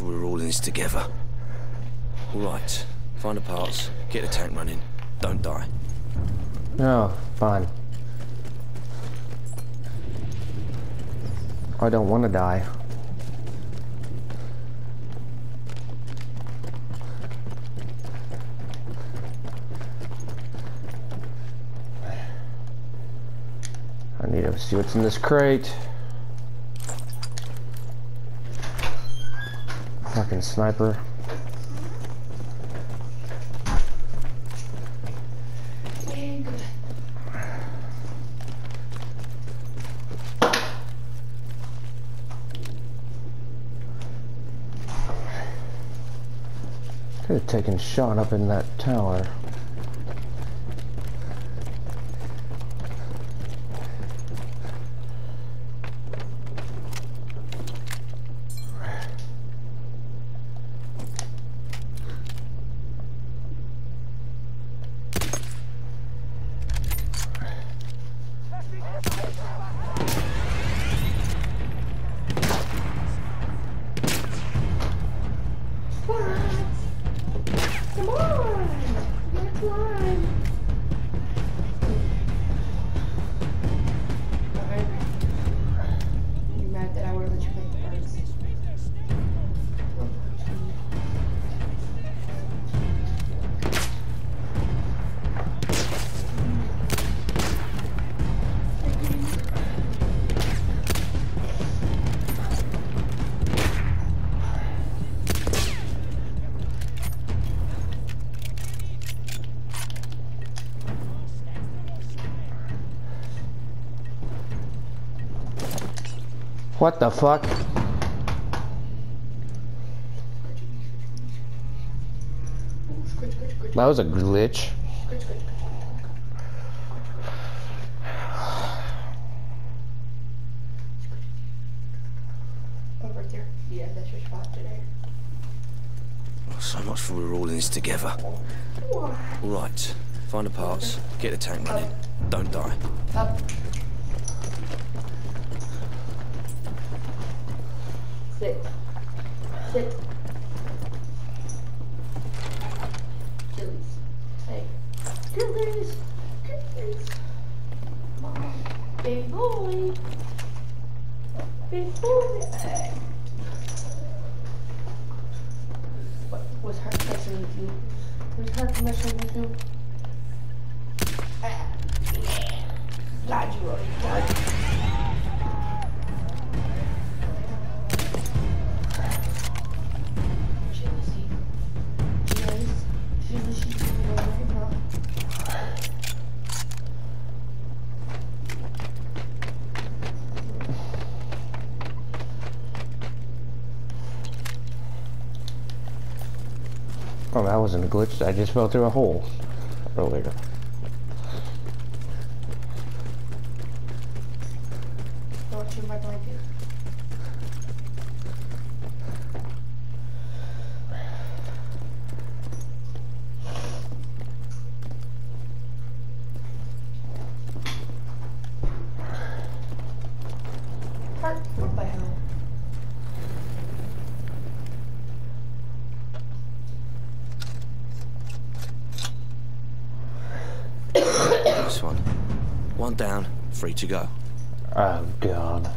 we're all in this together. All right, find the parts, get the tank running, don't die. No, fine. I don't want to die. I need to see what's in this crate. Fucking sniper. Could have taken shot up in that tower. What the fuck? That was a glitch. scritch, scritch. Oh, right there. Yeah, that's your spot today. So much for we're all in this together. All right, find the parts, get the tank running, don't die. Up. Sit. Sit. Achilles. Hey. Achilles. Come on. Big boy. Big boy. Hey. What was her messing with you? Was her messing with you? Ah, yeah. Glad you already done. That wasn't a glitch. I just fell through a hole earlier. Brought you my blanket. Heart, what the hell? This one. One down, free to go. Oh, God.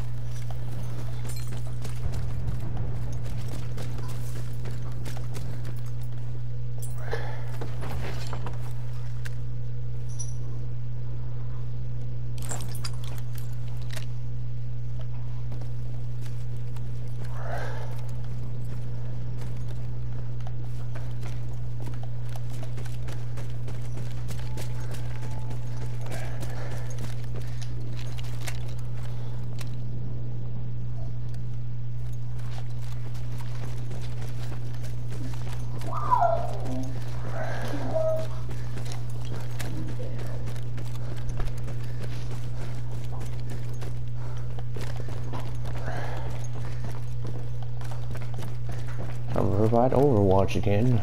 I'm Overwatch again.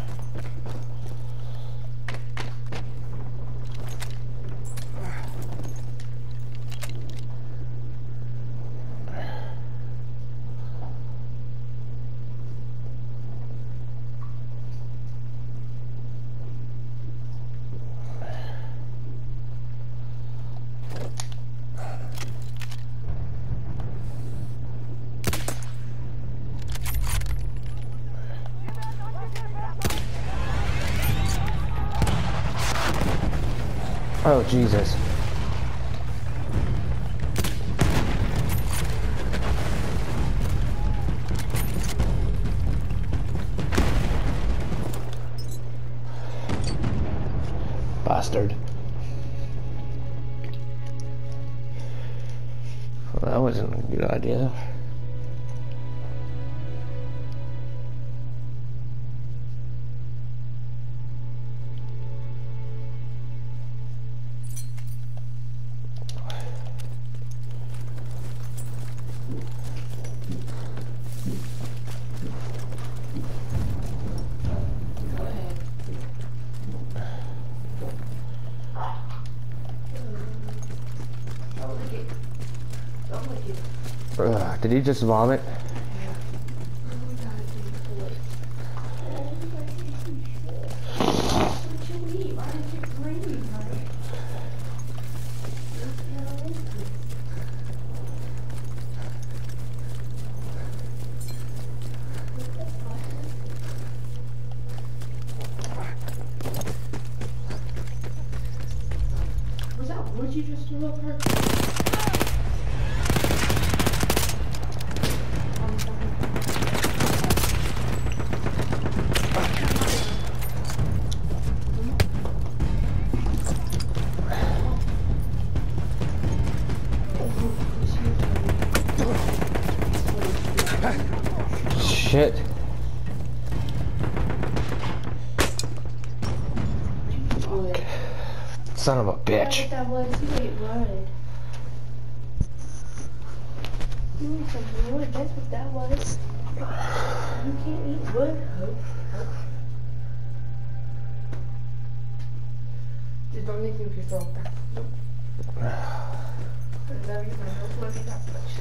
just vomit? Oh, I see what you wanted. You need some wood, that's what that was. You can't eat wood. Just don't make me feel back. Nope. I love you, but I don't love you that much.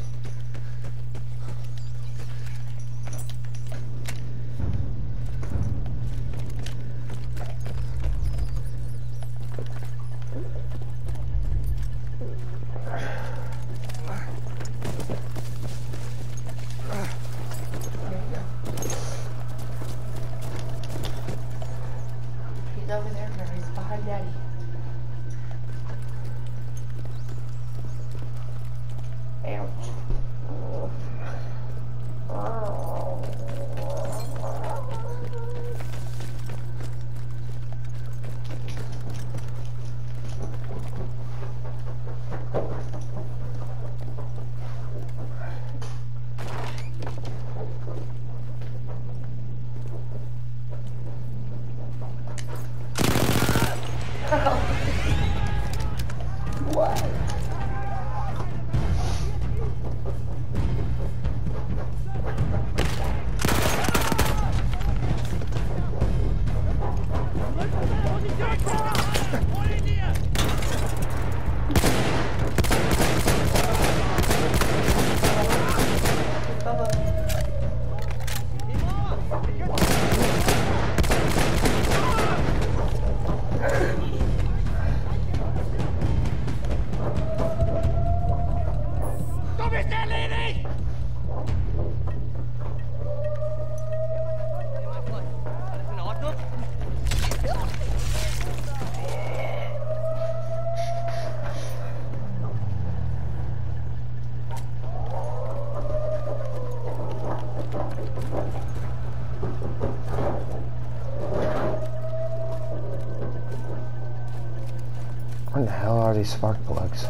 these spark plugs.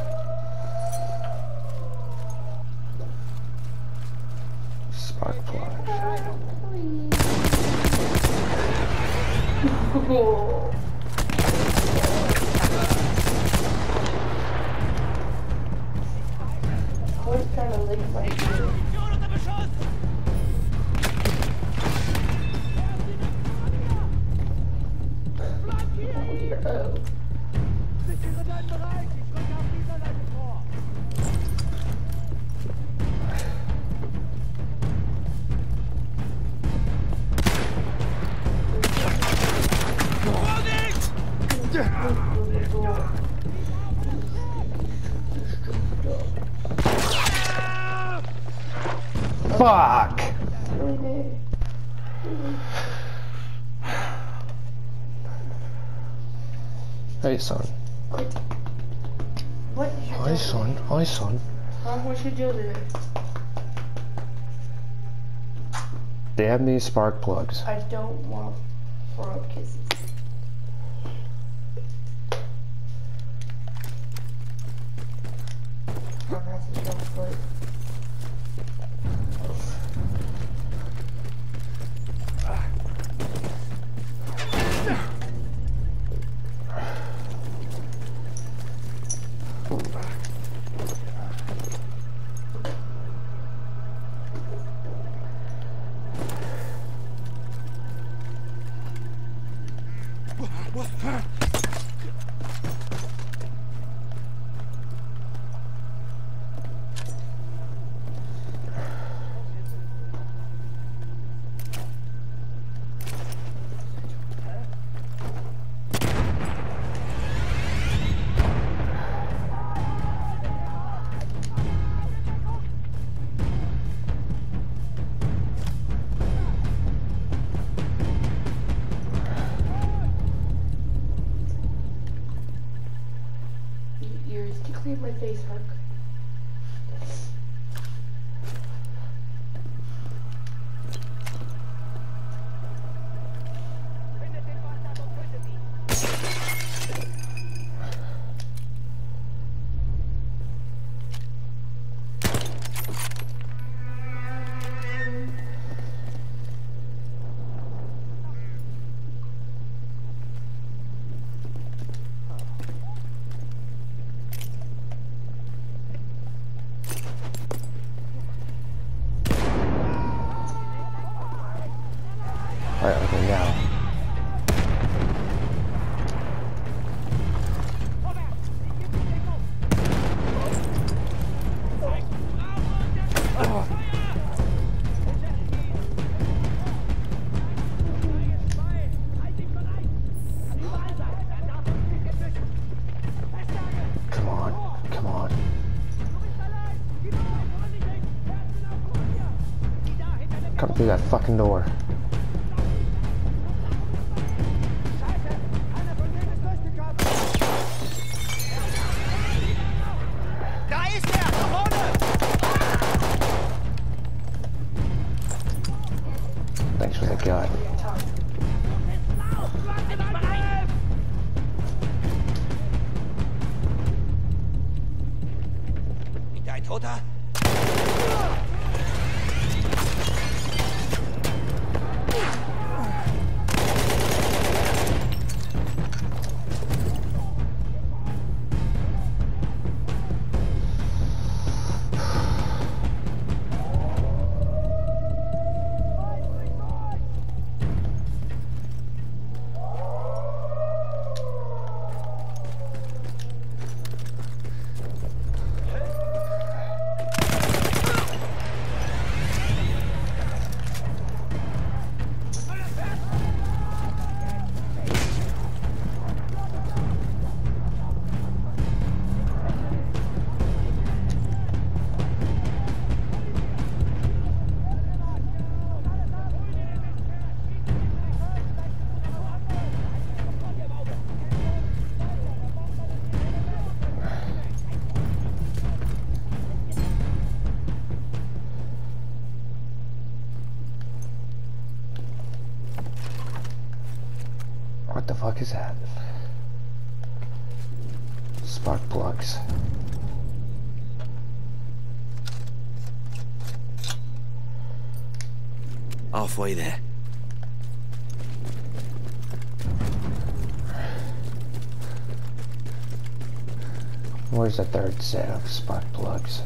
Hi, son. Quit. Hi, son. Hi, son. Mom, what's you doing? They have these spark plugs. I don't want kisses. I'm through that fucking door. Fuck is that? Spark plugs. Halfway there. Where's the third set of spark plugs?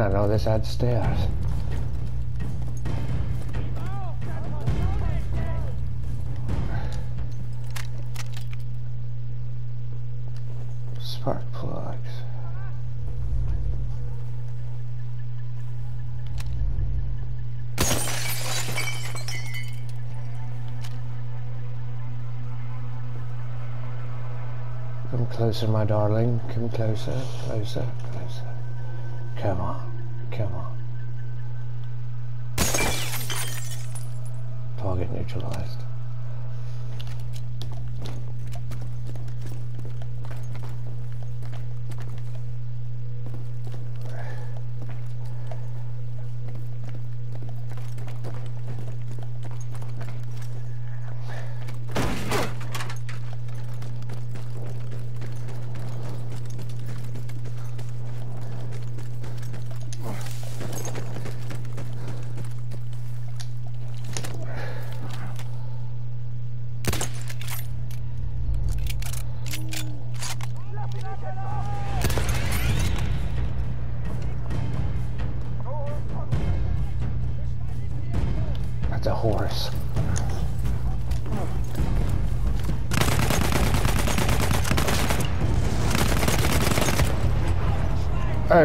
No, no, this had stairs. Spark plugs. Come closer, my darling. Come closer, closer, closer. Come on, come on. Target neutralized.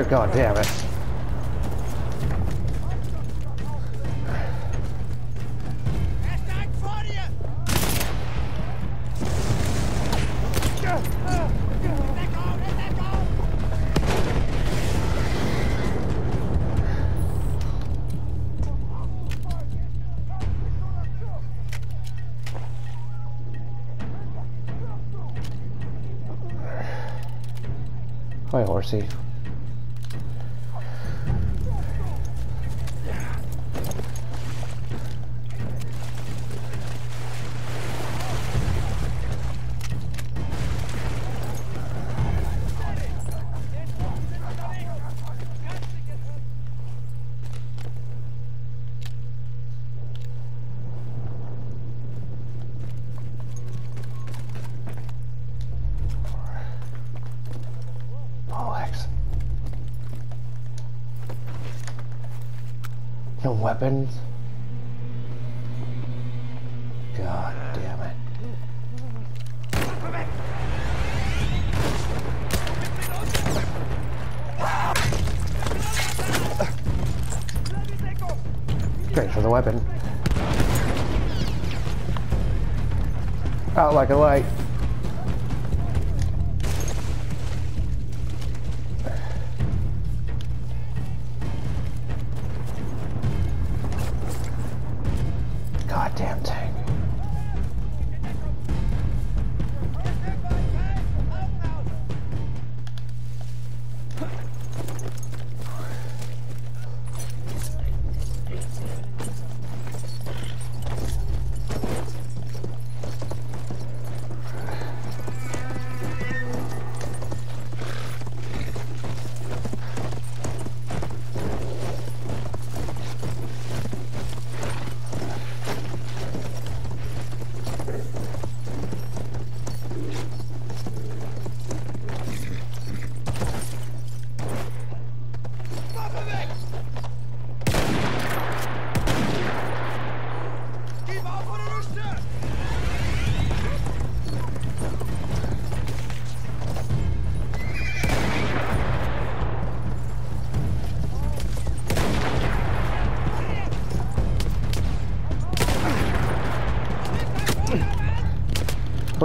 God damn it. Hi horsey. No weapons? God damn it. Great for the weapon. Out like a light.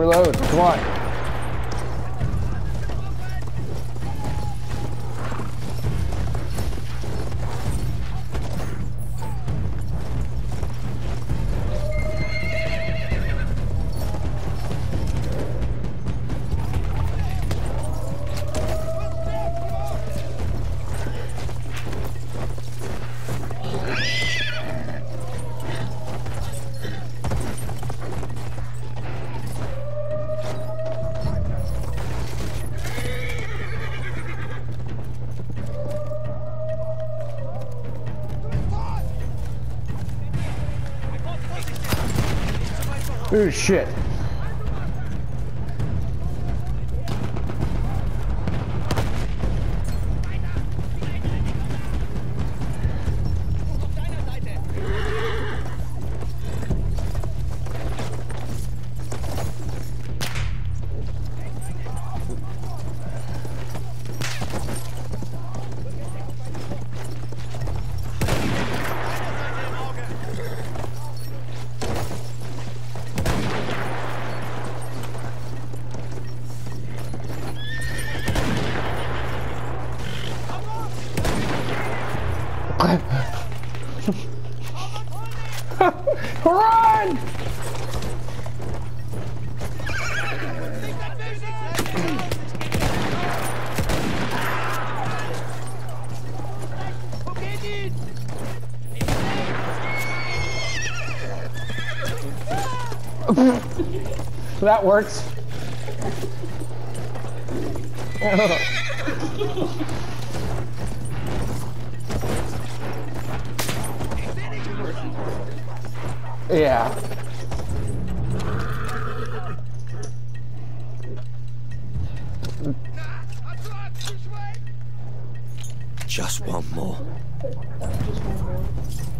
Reload, come on. Ooh, shit. That works. yeah. Just one more.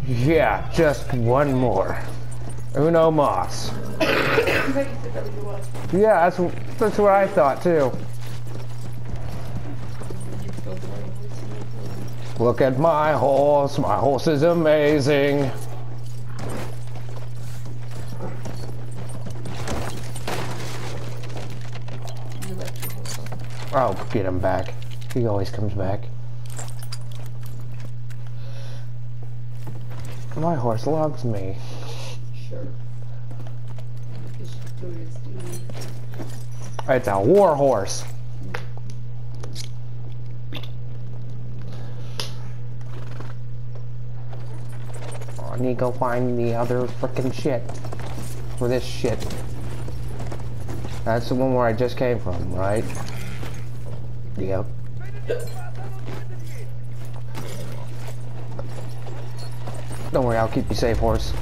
Yeah, just one more. Uno mas. Yeah, that's that's what I thought too. Look at my horse. My horse is amazing. Oh, get him back. He always comes back. My horse loves me. Sure. It's a war horse. I need to go find the other frickin' shit. For this shit. That's the one where I just came from, right? Yep. Don't worry, I'll keep you safe, horse.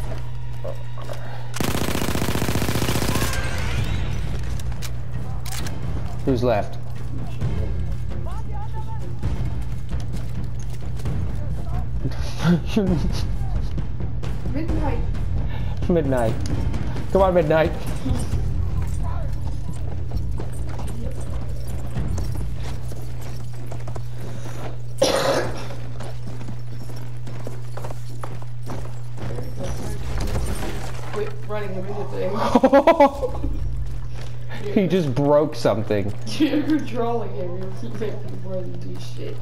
Who's left? Midnight. Midnight. Come on, Midnight. Quit running immediately. he just broke something. You're controlling him. Making more than do shit.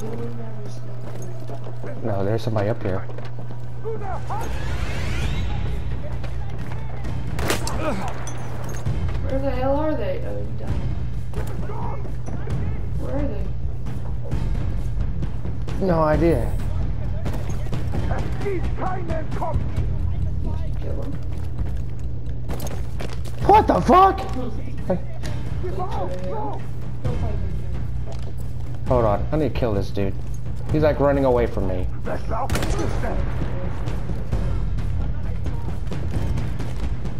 You will never smoke. No, there's somebody up here. Where the hell are they? Oh, you died. Where are they? No idea. Kill them. What the fuck? Hold on, I need to kill this dude. He's like running away from me.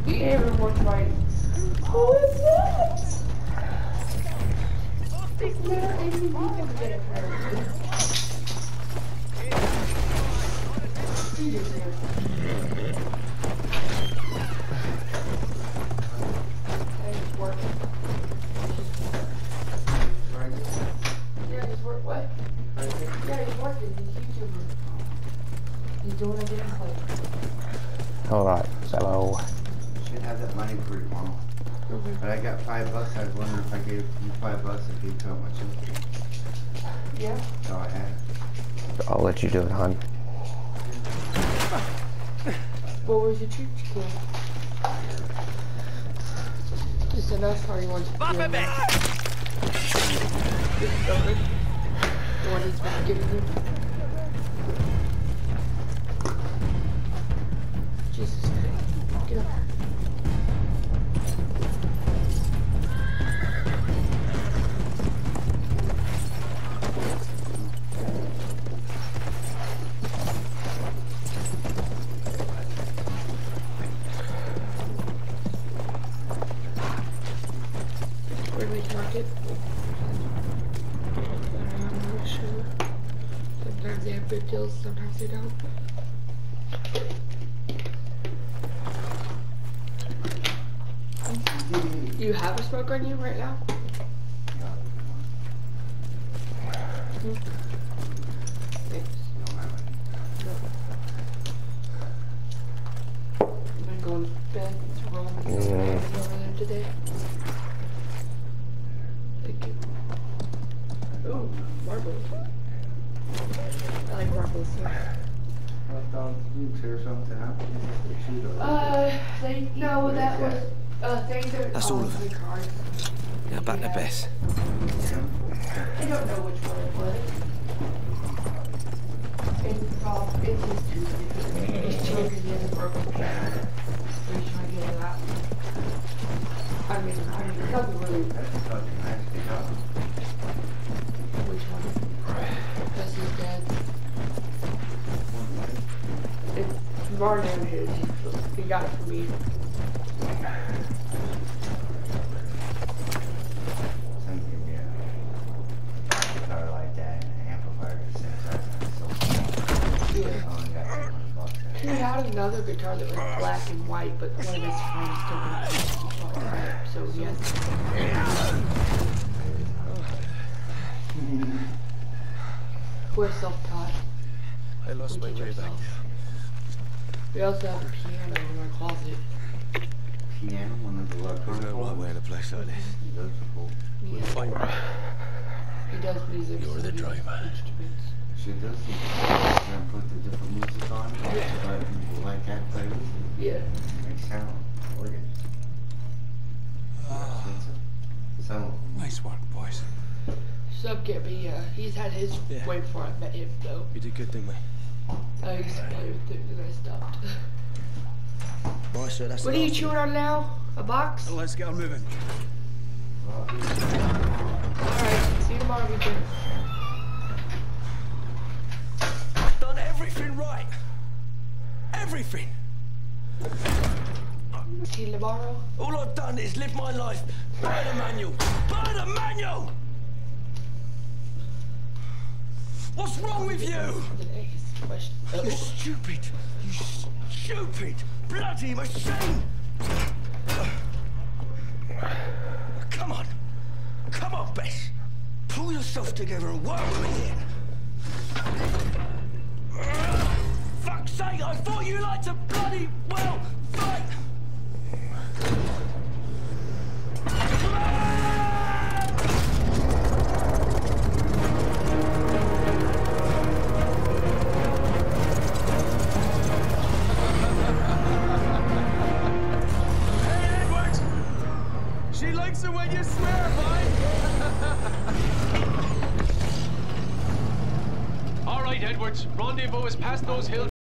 You ain't. Who is that? Never even But I got five bucks. I was wondering if I gave you five bucks, if you'd tell much. Yeah. That's all I had. I'll let you do it, hon. What was your church you killed? Just a nice how you want to do it. This is over. The one he's been giving you. Jesus Christ. Get up. Sometimes they don't. You have a smoke on you right now? Hmm. Thanks. Am I going to bed to roll Mm. over there today? Thank you. Oh, marbles. I like marbles. So. I thought you tear something up. You just shoot it. They no, that was uh things That's all of the cards. Now back to Beth. I don't know which one it was. It's off. It's his tooth. He's choking the other broken. So he's trying to get it out. I mean, I mean, it doesn't really. That's a fucking nice guitar. Which one? That's his dad. It's Martin his. He got it for me. Some give me a guitar like that and an amplifier that synthesizer. So Yeah. Oh, I only got 200 bucks. He had another guitar that was black and white, but one of his friends took it all crap, so he has We're self-taught. I lost We my way back ourselves. We also have a piano in our closet. Piano, one of the There's no right way in a place like this. Those are cool. We'll Yeah, find me. he does music. You're the he uses driver. She does some and put the different music on. Yeah. But people like that play with it. Yeah. They sound organ. Some of them. Nice work, boys. Sub can't be, uh, he's had his Yeah. way before I met him, though. You did good, didn't we? I used to play with and I stopped. Right, so that's What are you chewing on now? A box? Let's get on moving. Alright, see you tomorrow, weekend. Done everything right. Everything. See you tomorrow. All I've done is live my life by the manual. By the manual! What's wrong with you? Question. Uh, you stupid, you stupid, bloody machine! Come on, come on, Bess. Pull yourself together and work with me here. Fuck's sake, I thought you liked to bloody well fight. It when you swear! All right, Edwards. Rendezvous is past those hills.